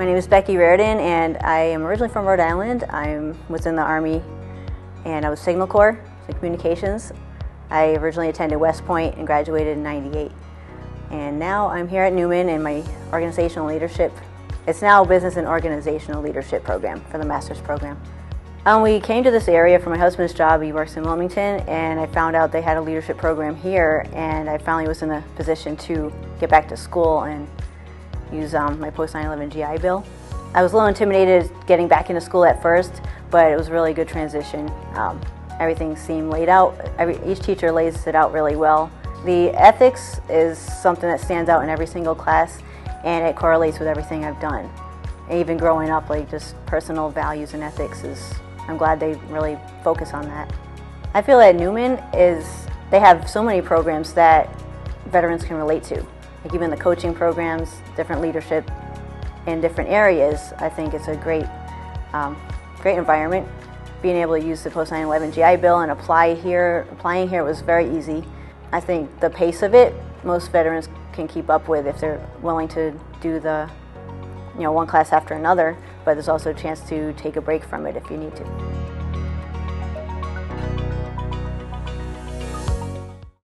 My name is Becky Riordan and I am originally from Rhode Island. I was in the Army and I was Signal Corps, so communications. I originally attended West Point and graduated in 98. And now I'm here at Neumann in my organizational leadership. It's now a business and organizational leadership program for the master's program. Um, we came to this area for my husband's job. He works in Wilmington, and I found out they had a leadership program here, and I finally was in a position to get back to school and use um, my post 9/11 GI Bill. I was a little intimidated getting back into school at first, but it was really a good transition. Um, everything seemed laid out. Every, each teacher lays it out really well. The ethics is something that stands out in every single class, and it correlates with everything I've done. even growing up, like just personal values and ethics is I'm glad they really focus on that. I feel that Neumann is, they have so many programs that veterans can relate to. Like even the coaching programs, different leadership in different areas, I think it's a great, um, great environment. Being able to use the post 9/11 GI Bill and apply here, applying here was very easy. I think the pace of it, most veterans can keep up with if they're willing to do the you know, one class after another, but there's also a chance to take a break from it if you need to.